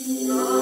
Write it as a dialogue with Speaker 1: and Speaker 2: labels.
Speaker 1: Oh.